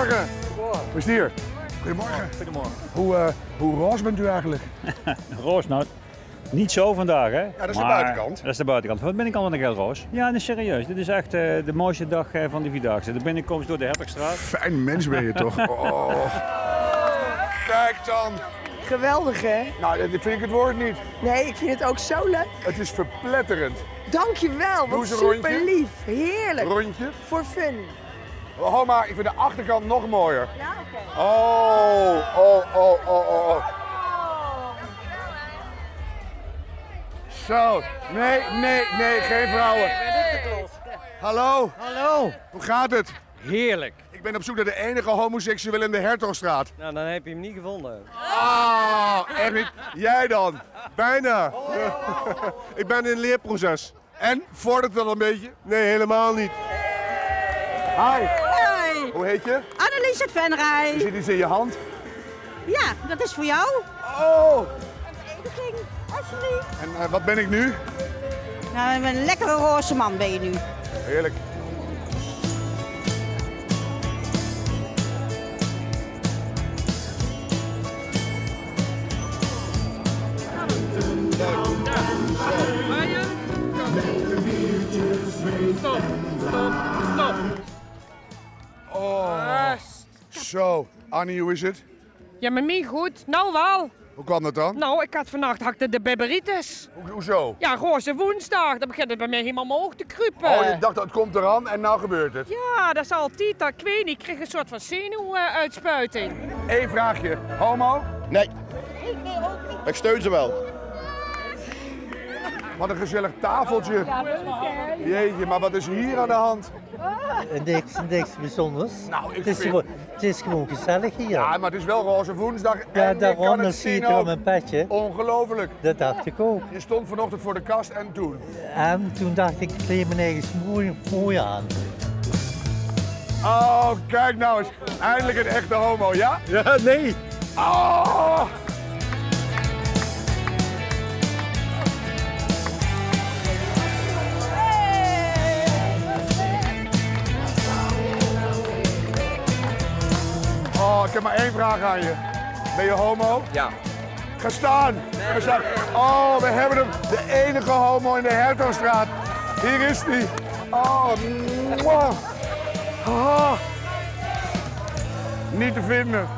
Goedemorgen. Hoe is het hier? Goedemorgen. Goedemorgen. Hoe, eh, hoe roze bent u eigenlijk? Roos, nou, niet zo vandaag, hè? Ja, dat is de buitenkant. Dat is de buitenkant. Wat ben ik al met een heel roos? Ja, dat is serieus. Dit is echt eh, de mooiste dag eh, van de Vierdaagse. De binnenkomst door de Hertogstraat. Fijn mens ben je toch? Oh. Kijk dan. Geweldig, hè? Nou, dat vind ik het woord niet. Nee, ik vind het ook zo leuk. Het is verpletterend. Dankjewel, wat super rondje. lief. Heerlijk. Rondje. Voor fun. Oh, maar ik vind de achterkant nog mooier. Ja, oké. Oh, oh, oh, oh, oh, oh. Zo. Nee, nee, nee, geen vrouwen. Hallo, Hallo. hoe gaat het? Heerlijk. Ik ben op zoek naar de enige homoseksueel in de Hertogstraat. Nou, dan heb je hem niet gevonden. Ah, echt niet. Jij dan? Bijna. Ik ben in een leerproces. En, vordert het al een beetje? Nee, helemaal niet. Hi, Hoi, hoe heet je? Annelies uit Je Venray. zit iets in je hand. Ja, dat is voor jou. Oh, Ediging, alsjeblieft. en eh, wat ben ik nu? Nou, een lekkere roze man ben je nu. Heerlijk. Oh, zo. Annie, hoe is het? Ja, met mij goed. Nou wel. Hoe kwam dat dan? Nou, ik had vannacht had ik de beberitis. Hoe, hoezo? Ja, roze woensdag. Dan begint het bij mij helemaal omhoog te kruipen. Oh, je dacht, het komt eraan en nou gebeurt het. Ja, dat is altijd. Dat, ik weet niet. Ik kreeg een soort van zenuwuitspuiting. Eén vraagje. Homo? Nee. Ik steun ze wel. Wat een gezellig tafeltje. Jeetje, maar wat is hier aan de hand? Niks, niks bijzonders. Nou, ik het, is vind- gewoon, het is gewoon gezellig hier. Ja, maar het is wel roze woensdag. Ja, en je kan daarom het zie je het mijn petje. Ongelooflijk. Dat dacht ik ook. Je stond vanochtend voor de kast en toen. En toen dacht ik, ik kleed me nergens mooi, mooi aan. Oh, kijk nou eens. Eindelijk een echte homo, ja? Ja, nee. Oh! Heb maar één vraag aan je. Ben je homo? Ja. Ga staan. Ga staan. Oh, we hebben hem. De enige homo in de Hertogstraat. Hier is hij. Oh, mwah. Ah. Niet te vinden.